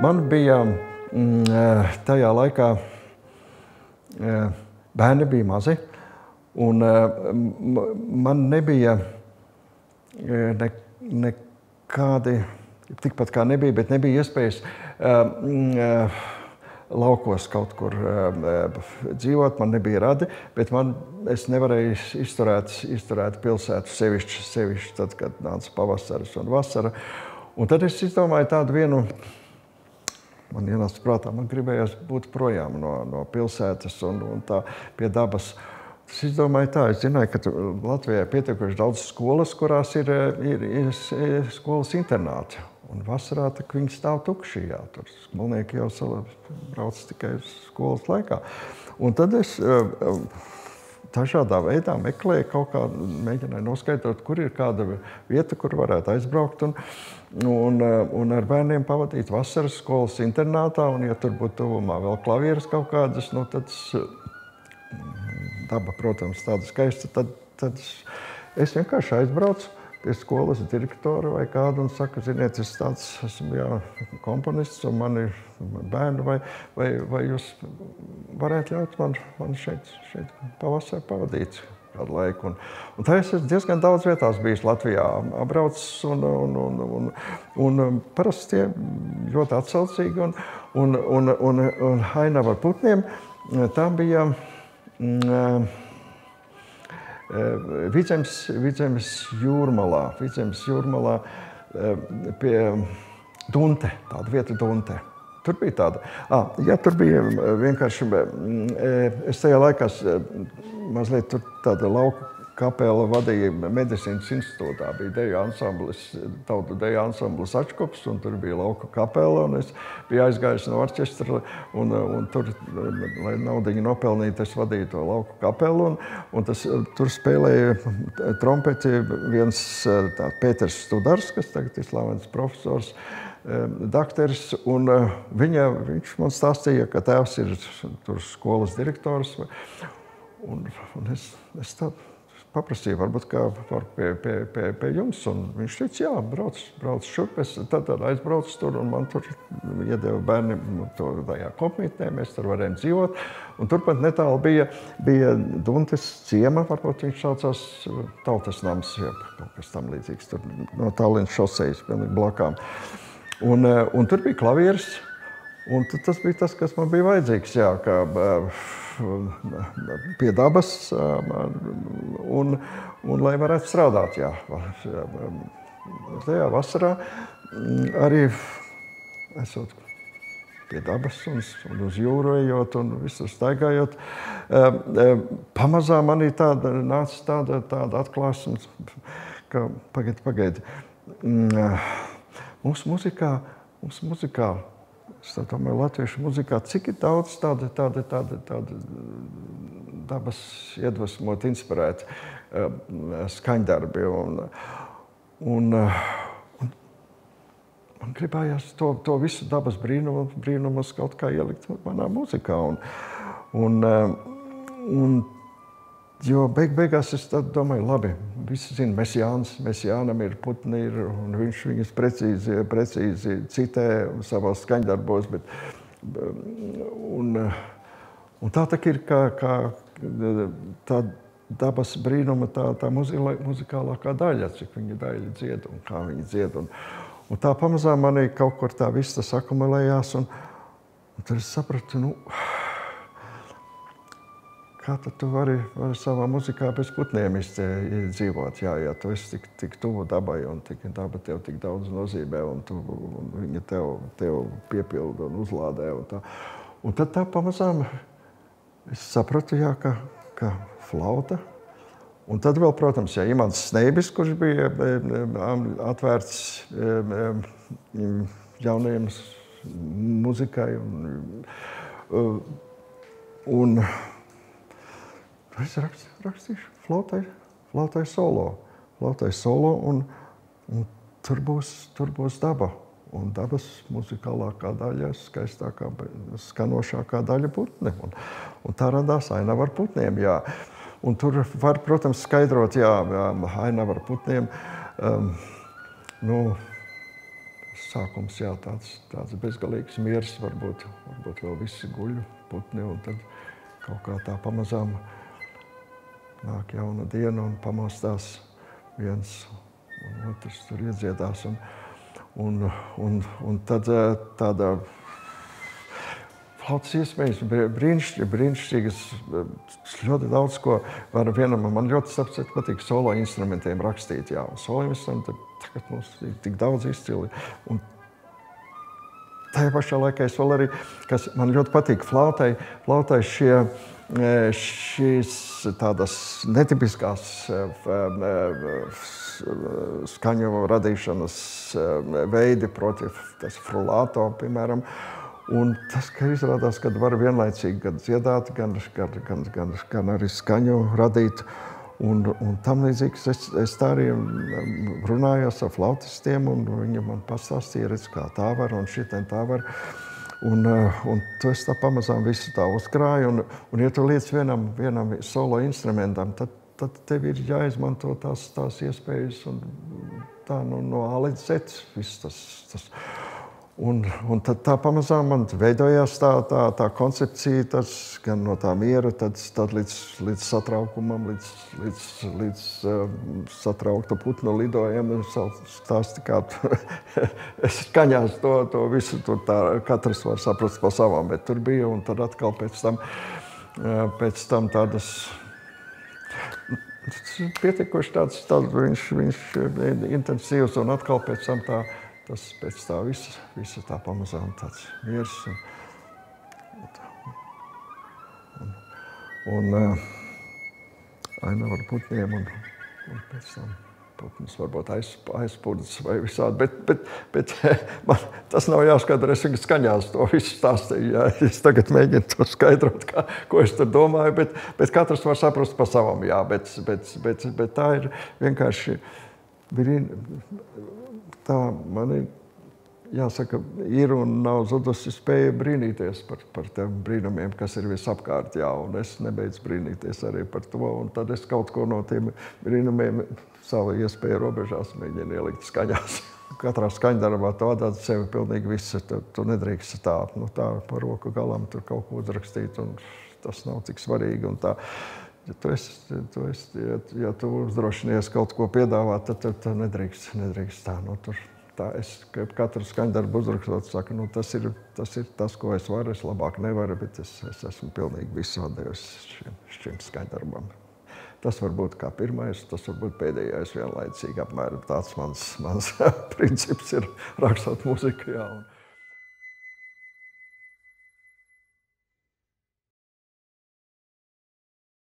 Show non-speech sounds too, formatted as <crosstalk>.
Man bija mm, tajā laikā bērni bija mazi, un man nebija ne, nekādi, tikpat kā nebija, bet nebija iespējas laukos kaut kur dzīvot, man nebija radi, bet man, es nevarēju izturēt, izturēt pilsētu sevišķi, sevišķi tad, kad nāca pavasaris un vasara. Un tad es izdomāju tādu vienu Man ienāca prātā, man gribējās būt projām no, no pilsētas un, un tā pie dabas. Es izdomāju tā, es zināju, ka Latvijā ir pietiekuši daudz skolas, kurās ir, ir, ir, ir skolas internāti. Un vasarā viņi stāv tukši. Jā. Tur skolnieki jau brauc tikai skolas laikā. Un tad es dažādā veidā meklēju kaut kādu, mēģināju noskaidrot, kur ir kāda vieta, kur varētu aizbraukt. Un, un, un ar bērniem pavadīt vasaras skolas internātā, un, ja tur būtu tuvumā vēl klavieres kaut kādas, nu, tad daba, protams, tāda skaista, tad, tad es vienkārši aizbraucu pie skolas direktora vai kādu un saka, ziniet, es tāds esmu jā, komponists un man ir bērni, vai, vai, vai jūs varētu ļaut man, man šeit, šeit pavasarī pavadīt kādu laiku. Un, un tā es esmu diezgan daudz vietās bijis Latvijā, apbraucis un, un, un, un, un, parasti tie ļoti atsaucīgi. Un, un, un, un, un Hainava ar putniem, tā bija mm, Vidzemes, Vidzemes jūrmalā, Vidzemes jūrmalā pie Dunte, tāda vieta Dunte. Tur bija tāda. Ah, ja tur bija vienkārši, es tajā laikā mazliet tāda lauka kapela vadīja medicīnas institūtā. Bija deju ansamblis, tautu deju ansamblis Ačkops, un tur bija lauka kapela, un es biju aizgājis no orķestra, un, un tur, lai naudiņu nopelnītu, es vadīju to lauku kapelu, un, un tas, tur spēlēja trompeti viens tā, Pēters Studars, kas tagad ir slavens profesors, dakteris, un viņa, viņš man stāstīja, ka tēvs ir tur skolas direktors, un, un es, es tādu paprasīju, varbūt kā var pie, pie, pie, pie jums. Un viņš teica, jā, brauc, brauc šurp. Es tad, tad aizbraucu tur un man tur iedeva bērniem nu, to tajā kopmītnē. Mēs tur varējām dzīvot. Un turpat netālu bija, bija Duntes ciema, varbūt viņš saucās Tautas nams, jeb kaut kas tam līdzīgs. Tur no Tallinas šosejas pilnīgi blakām. Un, eh, un tur bija klavieris. Un tas bija tas, kas man bija vajadzīgs. Jā, kā, pie dabas, un, un lai varētu strādāt. Jā. Tajā vasarā arī esot pie dabas un, un uz jūru ejot un visur staigājot. Pamazām manī tāda nāca tāda, tāda atklāsme, ka pagaidi, pagaidi. Mūsu muzikā, mūsu muzikā Es domāju, latviešu muzikā cik ir daudz tāda, tāda, tāda, tāda dabas iedvesmot, inspirēta uh, skaņdarbi. Un, un, uh, un man gribējās to, to visu dabas brīnumu, brīnumus kaut kā ielikt manā muzikā. Un, un, uh, un Jo beig beigās es domāju, labi, visi zina, mēs Jānis, mēs Jānam ir putni, ir, un viņš viņus precīzi, precīzi citē savos skaņdarbos. Bet, un, un tā tā ir kā, kā tā dabas brīnuma, tā, tā muzikālākā daļa, cik viņa daļa dzied un kā viņa dzied. Un, un tā pamazām manī kaut kur tā viss tas akumulējās, un, un tad es sapratu, nu, Kā tu vari, vari savā muzikā bez putniem izdzīvot? Jā, ja tu esi tik, tik tuvu dabai un tik, daba tev tik daudz nozīmē, un, tu, un viņa tev, tev piepilda un uzlādē. Un, tā. un tad tā pamazām es sapratu, jā, ka, ka flauta. Un tad vēl, protams, ja Imants Sneibis, kurš bija atvērts jaunajiem muzikai. Un, un, Es rakst, rakstīšu flautai, flautai solo. Flautai solo un, un tur, būs, tur būs daba. Un dabas muzikālākā daļa, skaistākā, skanošākā daļa putni. Un, un tā radās ainava ar putniem. Jā. Un tur var, protams, skaidrot, jā, ainava ar putniem. Um, nu, sākums, jā, tāds, tāds bezgalīgs miers, varbūt, varbūt vēl visi guļ putni, un tad kaut kā tā pamazām nāk jauna diena un pamostās viens un otrs tur iedziedās. Un, un, un, un tad tāda flautas iespējas, brīnišķīgi, brīnišķīgas, ļoti daudz ko var vienam. Man ļoti sapcēt, patīk solo instrumentiem rakstīt, jā, solo instrumenti tagad mums ir tik daudz izcili. Un tajā pašā laikā es vēl arī, kas man ļoti patīk flautai, flautai šie, šīs tādas netipiskās skaņu radīšanas veidi, proti, tas frulāto, piemēram, Un tas, ka izrādās, ka var vienlaicīgi gan dziedāt, gan, gan, gan, gan, gan arī skaņu radīt. Un, un tam līdzīgs es, es tā arī runāju ar flautistiem, un viņi man pastāstīja, redz, kā tā var un šitien tā var. Un, un tu esi tā pamazām visu tā uzkrāji, un, un ja tu liec vienam, vienam solo instrumentam, tad, tad tev ir jāizmanto tās, tās iespējas un tā nu, no A līdz Z. Viss tas, tas. Un, un tad tā pamazām man veidojās tā, tā, tā koncepcija, tas gan no tā miera, tad, tad līdz, līdz satraukumam, līdz, līdz, līdz uh, satraukta putnu lidojumam. Stāsti, kā skaņās to, to visu, tur tā, katrs var saprast pa savām, bet tur bija, un tad atkal pēc tam, uh, pēc tam tādas pietiekoši tāds, tāds viņš, viņš intensīvs, un atkal pēc tam tā, tas pēc tā visa, visa tā pamazām tāds miers. Un, un, un uh, aina ar putniem un, un pēc tam putns varbūt aiz, aizpūdas vai visādi, bet, bet, bet <laughs> man tas nav jāskatās, es tikai skaņās to visu stāstīju. Jā. <laughs> Es tagad mēģinu to skaidrot, kā, ko es tur domāju, bet, bet katrs var saprast pa savam, jā, bet, bet, bet, bet tā ir vienkārši brīn, tā man ir jāsaka, ir un nav zudusi spēja brīnīties par, par tiem brīnumiem, kas ir visapkārt. Jā, un es nebeidzu brīnīties arī par to. Un tad es kaut ko no tiem brīnumiem savu iespēju robežās mēģinu ielikt skaņās. <laughs> Katrā skaņdarbā tu atdod sevi pilnīgi visu. Tu, tu nedrīkst tā, nu, tā par roku galam tur kaut ko uzrakstīt, un tas nav tik svarīgi. Un tā, ja tu, esi, tu esi, ja, ja tu uzdrošinies kaut ko piedāvāt, tad, tad, tad nedrīkst, nedrīkst tā. Nu, tur, tā es katru skaņdarbu uzrakstot, saku, nu, tas, ir, tas ir tas, ko es varu. Es labāk nevaru, bet es, es esmu pilnīgi visu devis šim, šim skaņdarbam. Tas var būt kā pirmais, tas var būt pēdējais vienlaicīgi. Apmēram tāds mans, mans <laughs> princips ir rakstot mūziku. Jā, un,